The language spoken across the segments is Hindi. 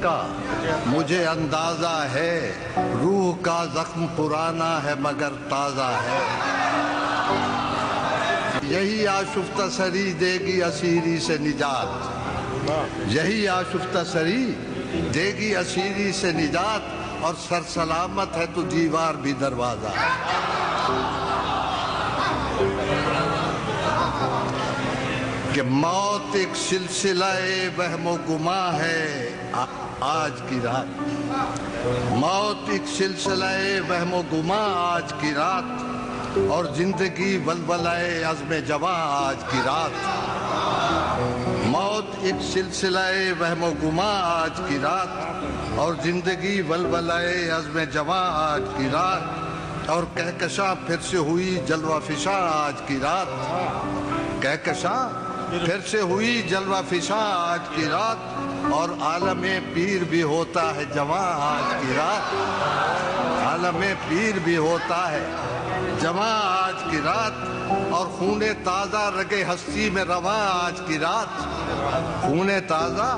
का। मुझे अंदाज़ा है, रूह का जख्म पुराना है, मगर ताज़ा है। यही आशुफ्ता सरी देगी असीरी से निजात। यही आशुफ्ता सरी देगी असीरी से निजात, और सर सलामत है तो दीवार भी दरवाज़ा। कि मौत एक सिलसिला वहमो गुमा है आ, आज की रात। मौत एक सिलसिला वहमो गुमा आज की रात और ज़िंदगी बलबलाए अज़म जवा आज की रात। मौत एक सिलसिला वहमो गुमा आज की रात और ज़िंदगी बलबलाए अज़म जवा आज की रात और कहकशा फिर से हुई जलवा फिशा आज की रात। कहकशा? फिर से हुई जलवा फिशा आज की रात, और आलम पीर भी होता है जवां आज की रात। आलम पीर भी होता है जवां आज की रात, और खूने ताज़ा रगे हस्ती में रवा आज की रात। खूने ताज़ा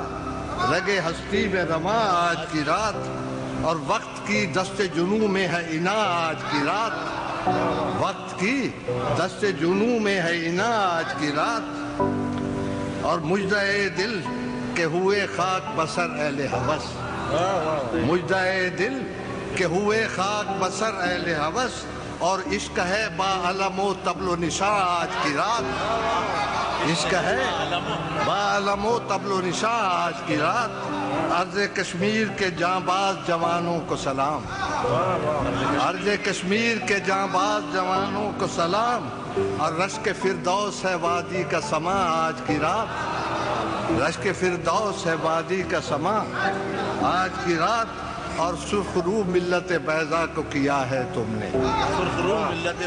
रगे हस्ती में रवा आज की रात, और वक्त की दस्त जुनू में है इना आज की रात। वक्त की दस्त जुनू में है इना आज की रात। और मुजदा दिल के हुए खाक बसर एल हवस। मुजदा दिल के हुए खाक बसर एल हवस और इश्क है बालमो तबलो निशा आज की रात। इश्क है बालमो तबलो निशा आज की रात। अर्ज़ कश्मीर के जाबाज जवानों को सलाम। अर्ज़ कश्मीर के जाबाज जवानों को सलाम। और रश के फिरदौस है वादी का समा आज की रात। रश के फिरदौस है वादी का समा आज की रात। और सुरखरू मिल्लत बैजा को किया है तुमने।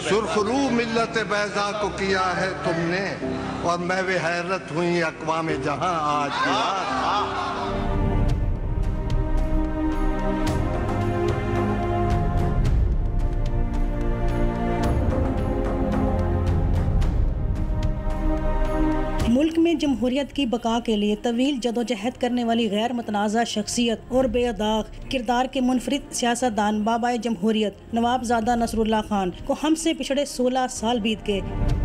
सुरखरू मिल्लत बैजा। को किया है तुमने। और मैं वे हैरत हुई अकवाम जहाँ आज की रात। मुल्क में जमहूरियत की बका के लिए तवील जदोजहद करने वाली गैर मतनाज़ा शख्सियत और बेदाग किरदार के मुनफरद सियासतदान बाबा जमहूरियत नवाबजादा नसरुल्ला खान को हमसे पिछड़े 16 साल बीत गए।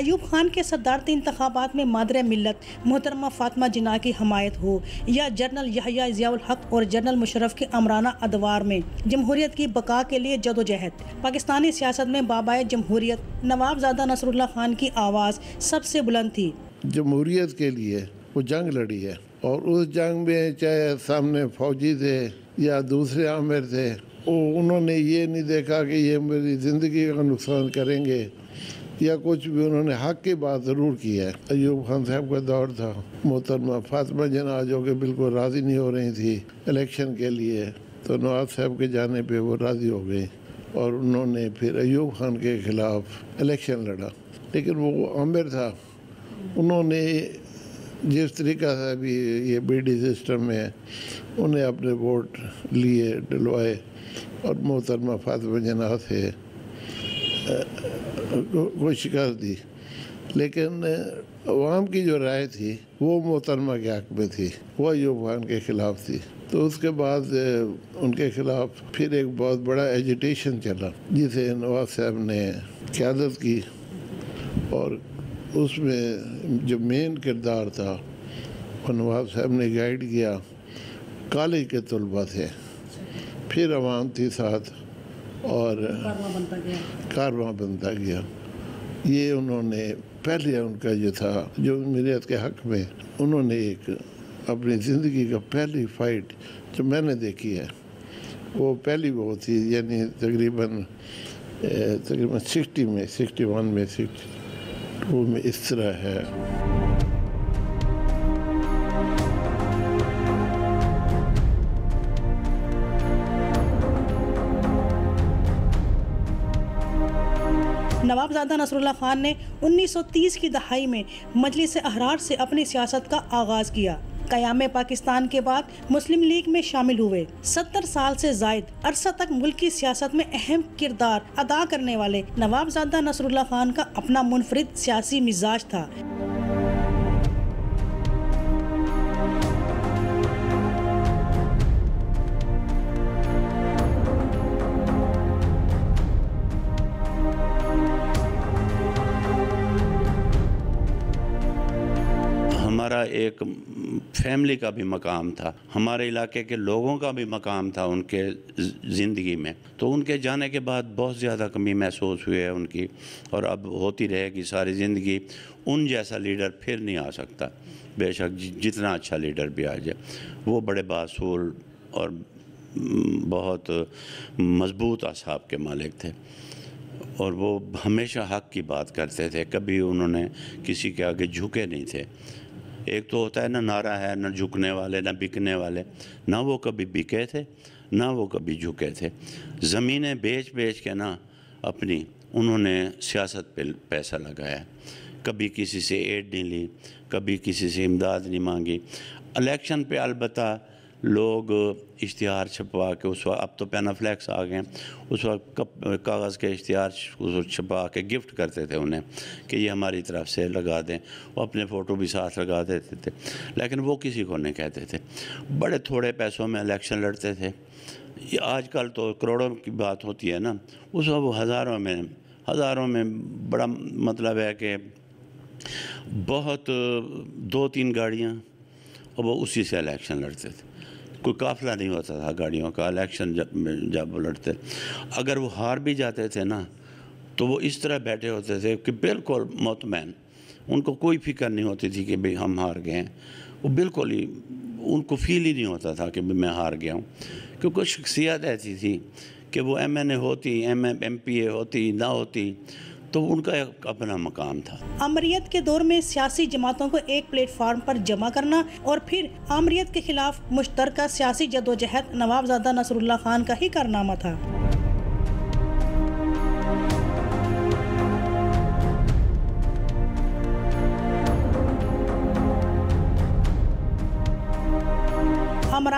अयूब खान के सदारती इंतबात में मादर मिलत मोहतरमा फातमा जिना की हमायत हो, या जनरल यहिया हक और जनरल मुशरफ के अमराना अदवार में, जमहूरियत की बका के लिए जदोजहद। पाकिस्तानी सियासत में बाबाए जमहूरियत, नवाबजादा नसरुल्ला खान की आवाज़ सबसे बुलंद थी। जमहूरियत के लिए वो जंग लड़ी है, और उस जंग में चाहे सामने फौजी थे या दूसरे आमिर थे, वो उन्होंने ये नहीं देखा कि ये मेरी ज़िंदगी का नुकसान करेंगे। या कुछ भी उन्होंने हक की बात ज़रूर की है। अयूब खान साहब का दौर था। मोहतरमा फातिमा जना जो कि बिल्कुल राज़ी नहीं हो रही थी इलेक्शन के लिए। तो नवाज़ साहब के जाने पे वो राज़ी हो गई और उन्होंने फिर अयूब खान के ख़िलाफ़ इलेक्शन लड़ा। लेकिन वो आमिर था। उन्होंने जिस तरीका से अभी ये बीडी सिस्टम में उन्हें अपने वोट लिए डलवाए और मोहतरमा फातिमा जना से को शिकस्त दी। लेकिन अवाम की जो राय थी, वो मोहतरमा के हक में थी। वो अयूब खान के ख़िलाफ़ थी। तो उसके बाद उनके ख़िलाफ़ फिर एक बहुत बड़ा एजिटेशन चला, जिसे नवाज़ साहब ने क्यादत की। और उसमें जो मेन किरदार था, वो नवाब साहब ने गाइड किया। कॉलेज के तलबा थे। फिर अवाम थी साथ। और कारवां बनता गया। ये उन्होंने पहले उनका जो था जो मीरियत के हक में उन्होंने एक अपनी ज़िंदगी का पहली फाइट जो मैंने देखी है वो पहली वो थी यानी तकरीबन तकरीबन सिक्सटी में सिक्सटी वन में सिक्सटी टू में इस तरह है। नवाबजादा नसरुल्ला खान ने 1930 की दहाई में मजलिस अहरार से अपनी सियासत का आगाज़ किया। कयाम पाकिस्तान के बाद मुस्लिम लीग में शामिल हुए। सत्तर साल से जायद अरसा तक मुल्क की सियासत में अहम किरदार अदा करने वाले नवाबजादा नसरुल्ला खान का अपना मुनफरद सियासी मिजाज था। एक फैमिली का भी मकाम था, हमारे इलाके के लोगों का भी मकाम था उनके ज़िंदगी में। तो उनके जाने के बाद बहुत ज़्यादा कमी महसूस हुई है उनकी, और अब होती रहेगी सारी ज़िंदगी, उन जैसा लीडर फिर नहीं आ सकता। बेशक जितना अच्छा लीडर भी आ जाए, वो बड़े बासूल और बहुत मज़बूत असाब के मालिक थे, और वो हमेशा हक की बात करते थे, कभी उन्होंने किसी के आगे झुके नहीं थे। एक तो होता है ना नारा है, ना झुकने वाले, ना बिकने वाले। ना वो कभी बिके थे, ना वो कभी झुके थे। ज़मीनें बेच बेच के ना अपनी उन्होंने सियासत पे पैसा लगाया। कभी किसी से एड नहीं ली, कभी किसी से इमदाद नहीं मांगी। इलेक्शन पे अलबत्ता लोग इश्तहार छपवा के उस वक्त, अब तो पैनाफ्लैक्स आ गए उस वक्त कागज़ के इश्तिहार छपवा के गिफ्ट करते थे उन्हें कि ये हमारी तरफ़ से लगा दें। वो अपने फ़ोटो भी साथ लगा देते थे, लेकिन वो किसी को नहीं कहते थे। बड़े थोड़े पैसों में इलेक्शन लड़ते थे। ये आजकल तो करोड़ों की बात होती है ना। उस वक्त वो हज़ारों में हज़ारों में बड़ा मतलब है कि बहुत दो तीन गाड़ियाँ और वो उसी से इलेक्शन लड़ते थे। कोई काफ़िला नहीं होता था गाड़ियों का, इलेक्शन जब जब लड़ते। अगर वो हार भी जाते थे ना तो वो इस तरह बैठे होते थे कि बिल्कुल मोतमैन। उनको कोई फ़िक्र नहीं होती थी कि भाई हम हार गए हैं। वो बिल्कुल ही, उनको फील ही नहीं होता था कि मैं हार गया हूँ। क्योंकि शख्सियत ऐसी थी कि वो एम एन ए होती एम एम पी ए होती, ना होती। तो उनका एक अपना मकाम था। अमरीत के दौर में सियासी जमातों को एक प्लेटफार्म पर जमा करना और फिर अमरीत के खिलाफ मुश्तर सियासी जदोजहद नवाबजादा नसरुल्ला खान का ही कारनामा था।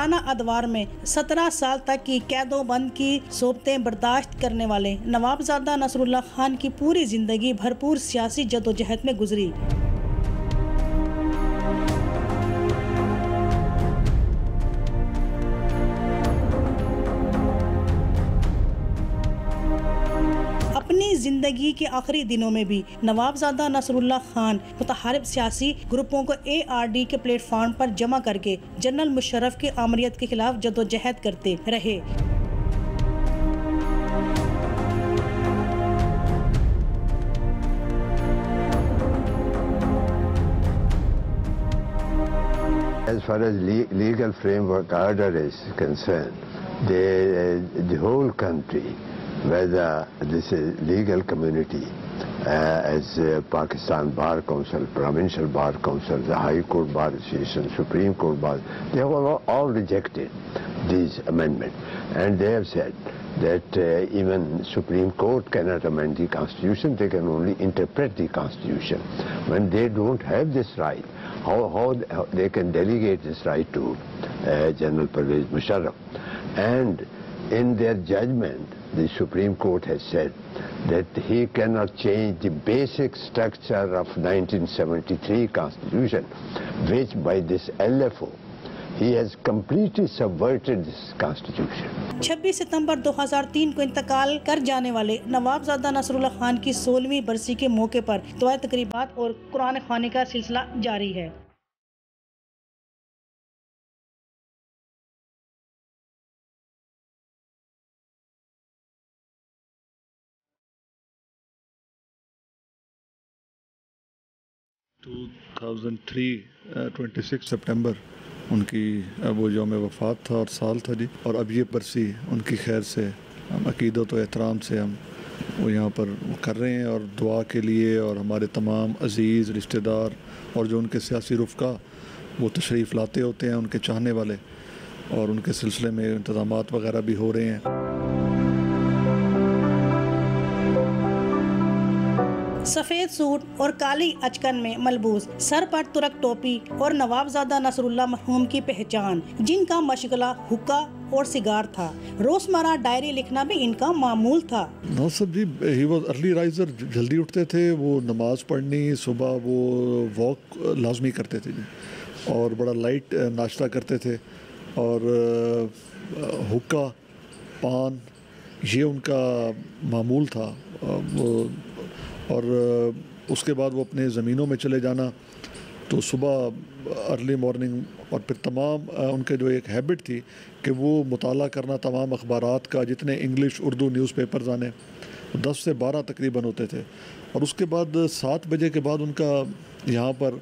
अमराना अदवार में सत्रह साल तक की कैदों बंद की सोबतें बर्दाश्त करने वाले नवाबजादा नसरुल्ला खान की पूरी ज़िंदगी भरपूर सियासी जदोजहद में गुजरी। ज़िंदगी के आखिरी दिनों में भी। नवाबजादा नसरुल्ला खान मुतहरब सियासी ग्रुपों को ए आर डी के प्लेटफार्म पर जमा करके जनरल मुशरफ की आमरीत के खिलाफ जदोजहद करते रहे। As far as le legal framework order is concerned, the, uh, the whole country whether this is legal community uh, as uh, Pakistan Bar Council, Provincial Bar Council, the High Court Bar Association, Supreme Court Bar, they have all, all rejected these amendments. And they have said that uh, even Supreme Court cannot amend the Constitution, they can only interpret the Constitution. When they don't have this right, how, how they can delegate this right to uh, General Pervez Musharraf. And in their judgment, the Supreme Court has said that he cannot change the basic structure of 1973 Constitution, which by this LFO, he has completely subverted this constitution. 26 सितंबर 2003 को इंतकाल कर जाने वाले नवाबजादा नसरुल्ला खान की 16वीं बरसी के मौके पर दुआ तकरीबात और कुरान खाने का सिलसिला जारी है 2003 26 सितंबर उनकी वो योम वफ़ात था और साल था जी। और अब ये बरसी उनकी खैर से, हम अकीदत व एहतराम से हम वो यहाँ पर कर रहे हैं और दुआ के लिए और हमारे तमाम अज़ीज़, रिश्तेदार और जो उनके सियासी रुफ़ा वो तशरीफ़ लाते होते हैं, उनके चाहने वाले और उनके सिलसिले में इंतज़ाम वगैरह भी हो रहे हैं। सफ़ेद सूट और काली अचकन में मलबूस, सर पर तुरक टोपी और नवाबजादा नसरुल्ला मरहूम की पहचान, जिनका मशगला, हुक्का और सिगार था। रोज़मर्रा डायरी लिखना भी इनका मामूल था। जी ही अर्ली राइजर जल्दी उठते थे, वो नमाज़ पढ़नी, सुबह वो वॉक लाजमी करते थे और बड़ा लाइट नाश्ता करते थे, और हुक्का, पान, ये उनका मामूल था। वो और उसके बाद वो अपने ज़मीनों में चले जाना। तो सुबह, अर्ली मॉर्निंग और फिर तमाम उनके जो एक हैबिट थी कि वो मुताला करना तमाम अखबार का, जितने इंग्लिश, उर्दू न्यूज़पेपर्स आने, दस से बारह तकरीबन होते थे। और उसके बाद सात बजे के बाद उनका यहाँ पर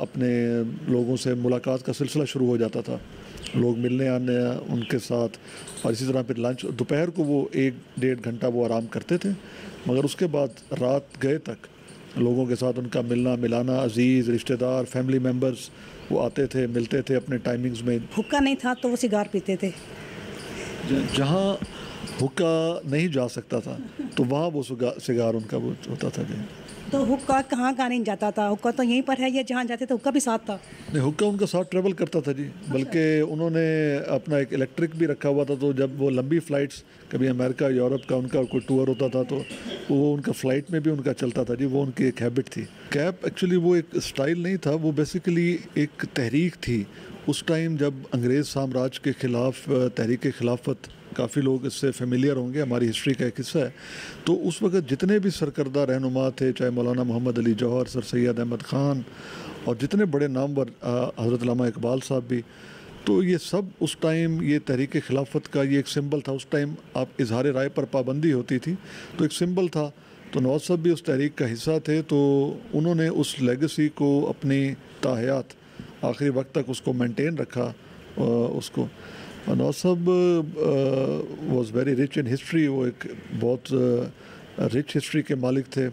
अपने लोगों से मुलाकात का सिलसिला शुरू हो जाता था। लोग मिलने आने उनके साथ। और इसी तरह फिर लंच दोपहर को वो एक डेढ़ घंटा वो आराम करते थे। मगर उसके बाद रात गए तक लोगों के साथ उनका मिलना मिलाना अज़ीज़ रिश्तेदार फैमिली मेंबर्स वो आते थे मिलते थे अपने टाइमिंग्स में। हुक्का नहीं था तो वो सिगार पीते थे। जहाँ हुक्का नहीं जा सकता था तो वहाँ वो सिगार उनका वो होता था जी। तो हुक्का कहाँ कहाँ नहीं जाता था? हुक्का तो यहीं पर है या जहाँ जाते थे हुक्का भी साथ था? नहीं हुक्का उनका साथ ट्रेवल करता था जी। बल्कि उन्होंने अपना एक इलेक्ट्रिक भी रखा हुआ था तो जब वो लंबी फ़्लाइट्स कभी अमेरिका यूरोप का उनका कोई टूर होता था तो वो उनका फ़्लाइट में भी उनका चलता था जी। वो उनकी एक हैबिट थी। कैब एक्चुअली वो एक स्टाइल नहीं था वो बेसिकली एक तहरीक थी। उस टाइम जब अंग्रेज़ साम्राज्य के ख़िलाफ़ तहरीक खिलाफत काफ़ी लोग इससे फेमिलियर होंगे, हमारी हिस्ट्री का एक हिस्सा है। तो उस वक्त जितने भी सरकर्दा रहनुमा थे, चाहे मौलाना मोहम्मद अली जौहर, सर सैद अहमद ख़ान, और जितने बड़े नामवर हज़रत लामा इकबाल साहब भी तो ये सब उस टाइम ये तहरीक खिलाफत का ये एक सिंबल था। उस टाइम आप इजहार राय पर पाबंदी होती थी तो एक सिंबल था। तो नवाज़ साहब भी उस तहरीक का हिस्सा थे तो उन्होंने उस लेगेसी को अपनी ताहयात आखिरी वक्त तक उसको मेंटेन रखा उसको। नवाज़ साहब was very rich in history वो एक बहुत रिच uh, हिस्ट्री के मालिक थे।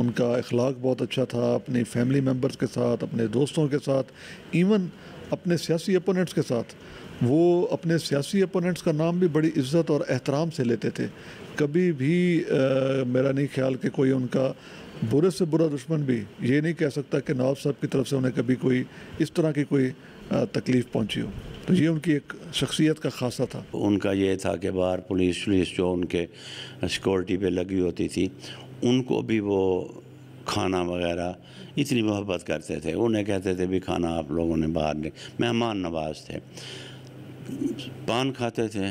उनका अखलाक बहुत अच्छा था अपनी फैमिली मेंबर्स के साथ अपने दोस्तों के साथ इवन अपने सियासी अपोनेंट्स के साथ। वो अपने सियासी अपोनेंट्स का नाम भी बड़ी इज़्ज़त और एहतराम से लेते थे। कभी भी आ, मेरा नहीं ख्याल कि कोई उनका बुरे से बुरा दुश्मन भी ये नहीं कह सकता कि नवाब साहब की तरफ़ से उन्हें कभी कोई इस तरह की कोई तकलीफ़ पहुँची हो। तो ये उनकी एक शख्सियत का खासा था। उनका ये था कि बाहर पुलिस वुलिस जो उनके सिक्योरिटी पे लगी होती थी, उनको भी वो खाना वगैरह इतनी मोहब्बत करते थे। उन्हें कहते थे, भी खाना आप लोगों ने बाहर ले मेहमान नवाज़ थे। पान खाते थे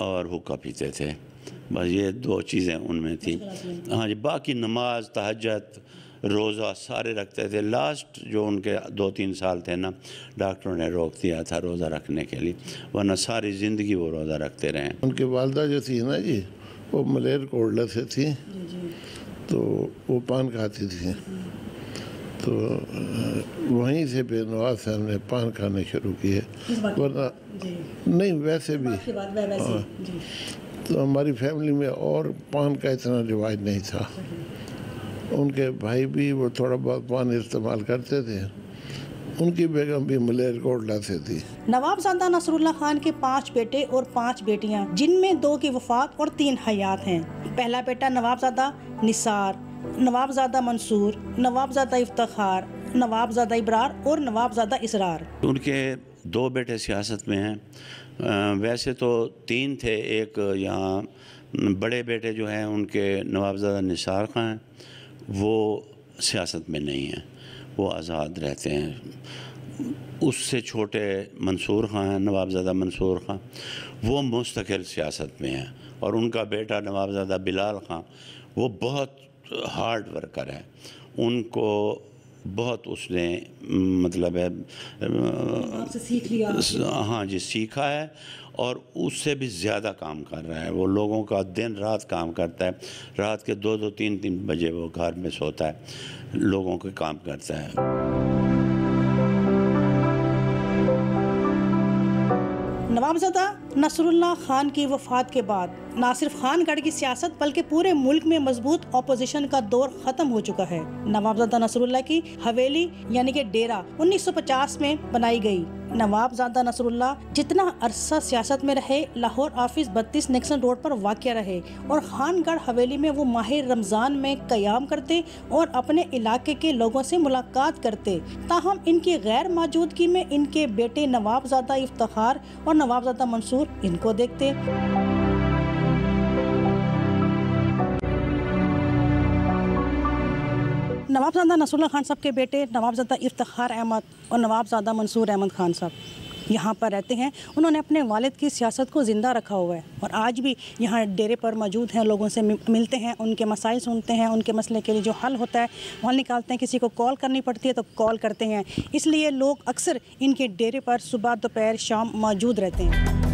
और हुक्का पीते थे। बस ये दो चीज़ें उनमें थी। हाँ जी, बाकी नमाज़ तहजत रोज़ा सारे रखते थे। लास्ट जो उनके दो तीन साल थे ना डॉक्टरों ने रोक दिया था रोज़ा रखने के लिए वरना सारी ज़िंदगी वो रोज़ा रखते रहे। उनकी वालदा जो थी ना जी वो मलेर कोल्डा से थी तो वो पान खाती थी। तो वहीं से फिर नवाज़ साहब ने पान खाने शुरू किए वरना नहीं वैसे भी। हाँ तो हमारी फैमिली में और पान का इतना रिवाज नहीं था। उनके भाई भी वो थोड़ा बहुत पानी इस्तेमाल करते थे। उनकी बेगम भी मलेर कोट लाते थी। नवाबजादा नसरुल्ला खान के पाँच बेटे और पाँच बेटियाँ जिनमें दो की वफात और तीन हयात हैं। पहला बेटा नवाबजादा निसार नवाबजादा मंसूर नवाबजादा इफ्तार नवाबजादा इबरार और नवाबजादा इसरार। उनके दो बेटे सियासत में हैं। वैसे तो तीन थे एक यहाँ बड़े बेटे जो हैं उनके नवाबजादा निसार खां हैं। वो सियासत में नहीं है, वो आज़ाद रहते हैं। उससे छोटे मंसूर खां हैं, नवाबज़ादा मंसूर ख़ान वो मुस्तकिल सियासत में हैं। और उनका बेटा नवाबज़ादा बिलाल ख़ान वो बहुत हार्ड वर्कर है। उनको बहुत उसने मतलब है सीख लिया। हाँ जी सीखा है और उससे भी ज़्यादा काम कर रहा है। वो लोगों का दिन रात काम करता है। रात के दो दो तीन तीन बजे वो घर में सोता है। लोगों के काम करता है। नवाबजादा नसरुल्ला खान की वफात के बाद, न सिर्फ़ खानगढ़ की सियासत, बल्कि पूरे मुल्क में मज़बूत अपोजिशन का दौर खत्म हो चुका है। नवाबजादा नसरुल्ला की हवेली, यानी कि डेरा 1950 में बनाई गई। नवाबजादा नसरुल्ला जितना अरसा सियासत में रहे, लाहौर ऑफ़िस बत्तीस निक्सन रोड पर वाक़ रहे और खानगढ़ हवेली में वो माह रमज़ान में क्याम करते और अपने इलाके के लोगों से मुलाकात करते। ताहम इनकी गैर मौजूदगी में इनके बेटे नवाबजादा इफ्तार और नवाबजादा मंसूर इनको देखते। नवाबजादा नसरुल्ला खान साहब के बेटे नवाबजादा इफ्तार अहमद और नवाबजादा मंसूर अहमद खान साहब यहाँ पर रहते हैं। उन्होंने अपने वालिद की सियासत को ज़िंदा रखा हुआ है और आज भी यहाँ डेरे पर मौजूद हैं, लोगों से मिलते हैं, उनके मसाइल सुनते हैं, उनके मसले के लिए जो हल होता है, हल निकालते हैं, किसी को कॉल करनी पड़ती है तो कॉल करते हैं। इसलिए लोग अक्सर इनके डेरे पर सुबह दोपहर शाम मौजूद रहते हैं।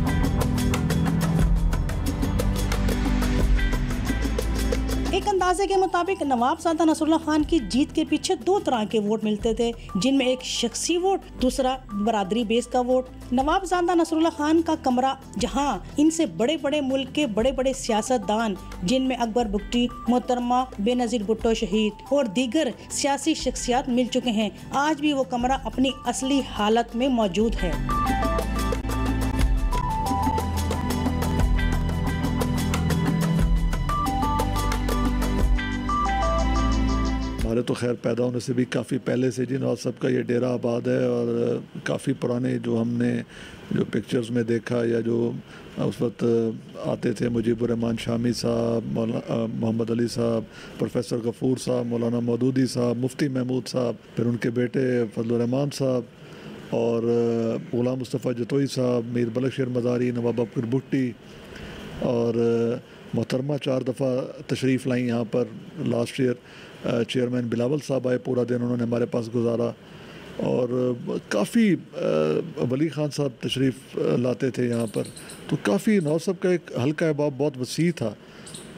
एक अंदाजे के मुताबिक नवाबजादा नसरुल्ला खान की जीत के पीछे दो तरह के वोट मिलते थे, जिनमें एक शख्सी वोट, दूसरा बरादरी बेस का वोट। नवाबजादा नसरुल्ला खान का कमरा, जहाँ इनसे बड़े बड़े मुल्क के बड़े बड़े सियासतदान, जिनमें अकबर बुट्टी मोहतरमा, बेनजीर भुट्टो शहीद और दीगर सियासी शख्सियात मिल चुके हैं, आज भी वो कमरा अपनी असली हालत में मौजूद है। हमारे तो खैर पैदा होने से भी काफ़ी पहले से जी नवाज़ साहब का ये डेरा आबाद है और काफ़ी पुराने जो हमने जो पिक्चर्स में देखा या जो उस वक्त आते थे मुजीबुररहमान शामी साहब मोहम्मद अली साहब प्रोफेसर गफूर साहब, मौलाना मदूदी साहब, मुफ्ती महमूद साहब, फिर उनके बेटे फजलरहमान साहब और गुलाम मुस्तफ़ा जतोई साहब, मीर बलशर मज़ारी, नवाब अबकर भुट्टी और मोहतरमा चार दफ़ा तशरीफ़ लाई यहाँ पर लास्ट ईयर चेयरमैन बिलावल साहब आए पूरा दिन, उन्होंने हमारे पास गुजारा। और काफ़ी वली ख़ान साहब तशरीफ़ लाते थे यहाँ पर। तो काफ़ी नौ साहब का एक हल्का अहबाब बहुत वसी था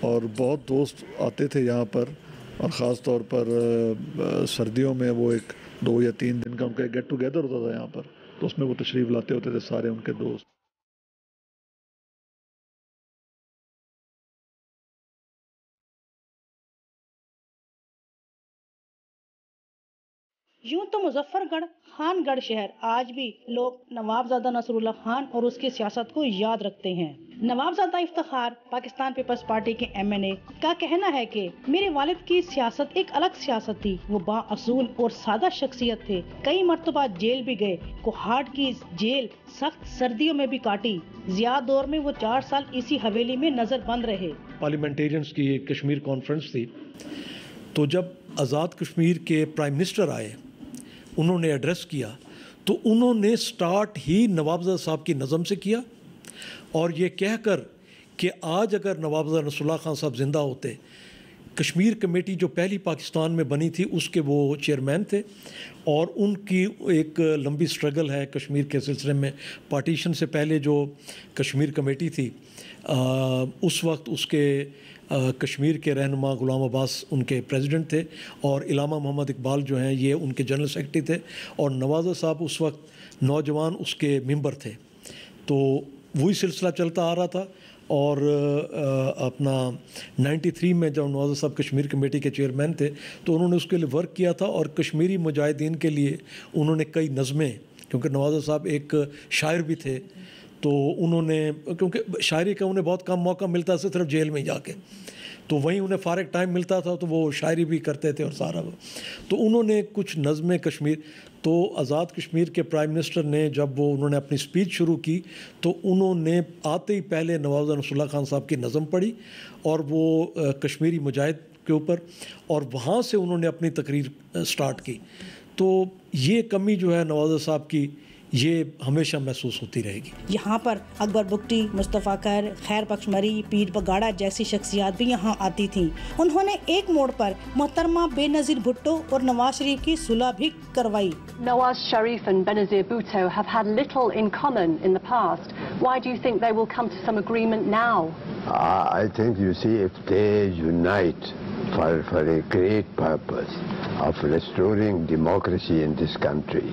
और बहुत दोस्त आते थे यहाँ पर। और ख़ास तौर पर सर्दियों में वो एक दो या तीन दिन का उनका एक गेट टुगेदर होता था यहाँ पर। तो उसमें वो तशरीफ़ लाते होते थे सारे उनके दोस्त। यूँ तो मुजफ्फरगढ़, खानगढ़ शहर, आज भी लोग नवाबजादा नसरुल्ला खान और उसकी सियासत को याद रखते हैं। नवाबजादा इफ्तार, पाकिस्तान पीपल्स पार्टी के एमएनए का कहना है कि मेरे वालिद की सियासत एक अलग सियासत थी। वो बासूल और सादा शख्सियत थे। कई मरतबा जेल भी गए। कोहाट की जेल सख्त सर्दियों में भी काटी। जिया दौर में वो चार साल इसी हवेली में नज़र बंद रहे। पार्लियामेंटेरियंस की कश्मीर कॉन्फ्रेंस थी। तो जब आज़ाद कश्मीर के प्राइम मिनिस्टर आए उन्होंने एड्रेस किया तो उन्होंने स्टार्ट ही नवाबजा साहब की नज़म से किया। और ये कहकर कि आज अगर नवाबजा रसुल्ला खान साहब ज़िंदा होते कश्मीर कमेटी जो पहली पाकिस्तान में बनी थी उसके वो चेयरमैन थे और उनकी एक लंबी स्ट्रगल है कश्मीर के सिलसिले में। पार्टीशन से पहले जो कश्मीर कमेटी थी आ, उस वक्त उसके कश्मीर के रहनुमा गुलाम अब्बास उनके प्रेसिडेंट थे और इलामा मोहम्मद इकबाल जो हैं, ये उनके जनरल सेक्रेटरी थे और नवाज़ा साहब उस वक्त नौजवान उसके मेंबर थे। तो वही सिलसिला चलता आ रहा था और अपना 93 में जब नवाज़ा साहब कश्मीर कमेटी के चेयरमैन थे तो उन्होंने उसके लिए वर्क किया था और कश्मीरी मुजाहिदीन के लिए उन्होंने कई नज़में, क्योंकि नवाज़ा साहब एक शायर भी थे। तो उन्होंने, क्योंकि शायरी का उन्हें बहुत कम मौका मिलता था सिर्फ़ जेल में जाके। तो वहीं उन्हें फ़ारग टाइम मिलता था तो वो शायरी भी करते थे और सारा तो उन्होंने कुछ नज़में कश्मीर तो आज़ाद कश्मीर के प्राइम मिनिस्टर ने जब वो उन्होंने अपनी स्पीच शुरू की तो उन्होंने आते ही पहले नवाज़ रसुल्ला खान साहब की नज़म पढ़ी और वो कश्मीरी मुजाहिद के ऊपर और वहाँ से उन्होंने अपनी तकरीर स्टार्ट की। तो ये कमी जो है नवाजा साहब की ये हमेशा महसूस होती रहेगी। यहाँ पर अकबर बुक्टी मुस्तफ़ा कर खैर पक्षमरी पीर बगाड़ा जैसी शख्सियात भी यहाँ आती थी। उन्होंने एक मोड़ पर मोहतरमा बेनजीर भुट्टो और नवाज़ शरीफ की सुलह भी करवाई। Nawaz Sharif and Benazir Bhutto have had little in common in the past why do you think they will come to some agreement now I think you see if they unite for, for a great purpose of restoring democracy in this country,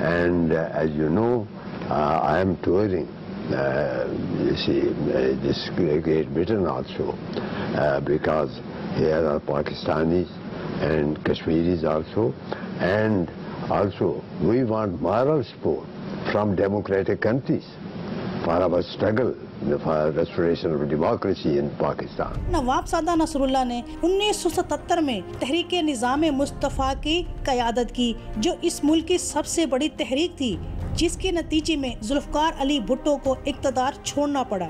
and uh, as you know, uh, I am touring uh, you see, uh, this Great Britain also, uh, because here are Pakistanis and Kashmiris also, and also we want moral support from democratic countries for our struggle for of democracy in Pakistan. Nawabzada Nasrullah ने 1977 में तहरीक निज़ाम मुस्तफ़ा की क़्यादत की, जो इस मुल्क की सबसे बड़ी तहरीक थी, जिसके नतीजे में जुल्फ़कार अली भुट्टो को इकतदार छोड़ना पड़ा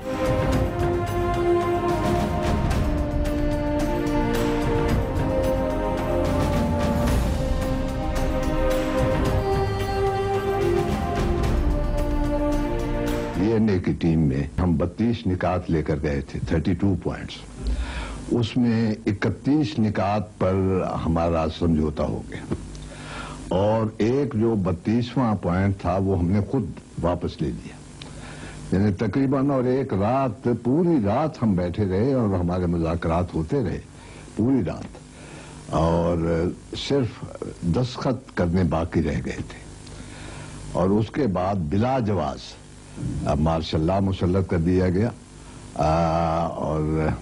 डीएनए की टीम में हम 32 निकात लेकर गए थे 32 पॉइंट्स उसमें 31 निकात पर हमारा समझौता हो गया। और एक जो बत्तीसवां पॉइंट था, वो हमने खुद वापस ले लिया। यानी तकरीबन और एक रात, पूरी रात हम बैठे रहे और हमारे मुजाकरात होते रहे, पूरी रात। और सिर्फ़ दस्खत करने बाकी रह गए थे। और उसके बाद बिला जवाज़ मार्शल्ला मुसलत कर दिया गया। आ, और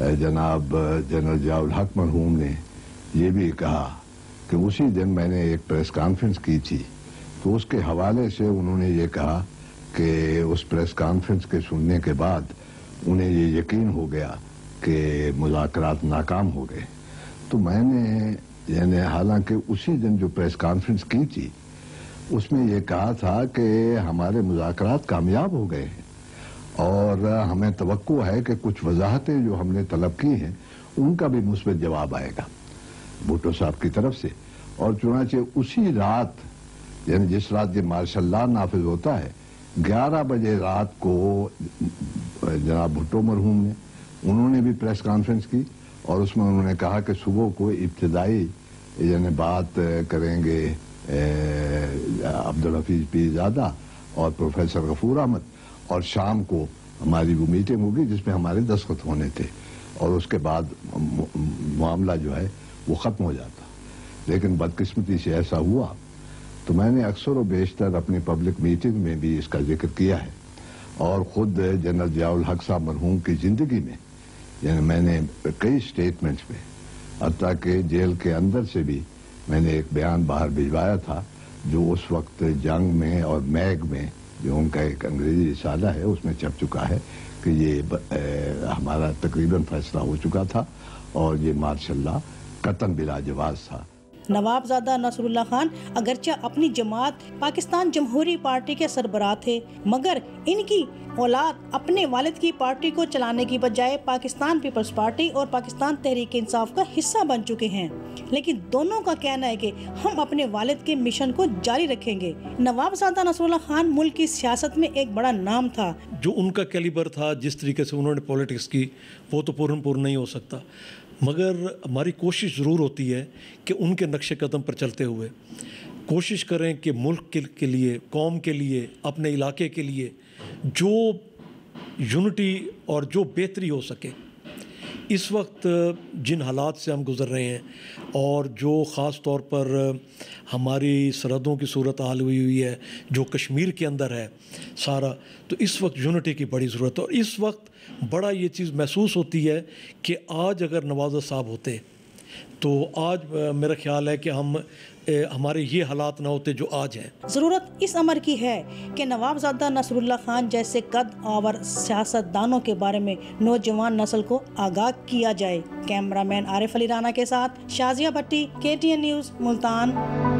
जनाब जनरल जियाउल हक मरहूम ने ये भी कहा कि उसी दिन मैंने एक प्रेस कॉन्फ्रेंस की थी। तो उसके हवाले से उन्होंने ये कहा कि उस प्रेस कॉन्फ्रेंस के सुनने के बाद उन्हें ये यकीन हो गया कि मुजाकरात नाकाम हो गए। तो मैंने यानी हालाँकि उसी दिन जो प्रेस कॉन्फ्रेंस की थी उसमें यह कहा था कि हमारे मुजाकरात कामयाब हो गए हैं। और हमें तो है कि कुछ वजाहतें जो हमने तलब की हैं, उनका भी मुस्बत जवाब आएगा। भुट्टो साहब की तरफ़ से। और चुनाचे उसी रात, यानी जिस रात ये मार्शल्ला नाफिज होता है 11 बजे रात को जनाब भुट्टो मरहूम ने, उन्होंने भी प्रेस कॉन्फ्रेंस की और उसमें उन्होंने कहा कि सुबह को इब्तदाई यानी बात करेंगे अब्दुल हफीज पीरजादा और प्रोफेसर गफूर अहमद। और शाम को हमारी वो मीटिंग होगी जिसमें हमारे दस्खत होने थे। और उसके बाद मामला जो है, वो ख़त्म हो जाता। लेकिन बदकिस्मती से ऐसा हुआ तो मैंने अक्सर व बेशतर अपनी पब्लिक मीटिंग में भी इसका ज़िक्र किया है। और ख़ुद जनरल जियाउल हक साहब मरहूम की ज़िंदगी में, यानी मैंने कई स्टेटमेंट्स में हती कि जेल के अंदर से भी मैंने एक बयान बाहर भिजवाया था जो उस वक्त जंग में और मैग में जो उनका एक अंग्रेज़ी रिसाला है उसमें छप चुका है कि ये ए, हमारा तकरीबन फैसला हो चुका था और ये मार्शल्ला कतन बिला जवाज था। नवाबजादा नसरुल्ला खान अगरचे अपनी जमात पाकिस्तान जमहूरी पार्टी के सरबराह थे, मगर इनकी औलाद अपने वालिद की पार्टी को चलाने की बजाय पाकिस्तान पीपल्स पार्टी और पाकिस्तान तहरीक इंसाफ का हिस्सा बन चुके हैं। लेकिन दोनों का कहना है कि हम अपने वालिद के मिशन को जारी रखेंगे। नवाबजादा नसरुल्ला खान मुल्क की सियासत में एक बड़ा नाम था। जो उनका कैलिबर था, जिस तरीके से उन्होंने पॉलिटिक्स की, वो तो पूर्ण पूर्ण नहीं हो सकता। मगर हमारी कोशिश ज़रूर होती है कि उनके नक्शे कदम पर चलते हुए कोशिश करें कि मुल्क के, के लिए कौम के लिए अपने इलाके के लिए जो यूनिटी और जो बेहतरी हो सके। इस वक्त, जिन हालात से हम गुज़र रहे हैं और जो ख़ास तौर पर, हमारी सरहदों की सूरत हाल हुई हुई है, जो कश्मीर के अंदर है सारा तो इस वक्त यूनिटी की बड़ी ज़रूरत है। और इस वक्त बड़ा ये चीज़ महसूस होती है कि आज अगर नवाजा साहब होते तो आज, मेरा ख्याल है कि हम ए, हमारे ये हालात ना होते जो आज हैं। ज़रूरत इस अमर की है कि नवाबजादा नसरुल्ला खान जैसे कद आवर सियासतदानों के बारे में नौजवान नस्ल को आगाह किया जाए। कैमरामैन आरिफ अली राना के साथ शाजिया भट्टी के टी एन न्यूज़ मुल्तान।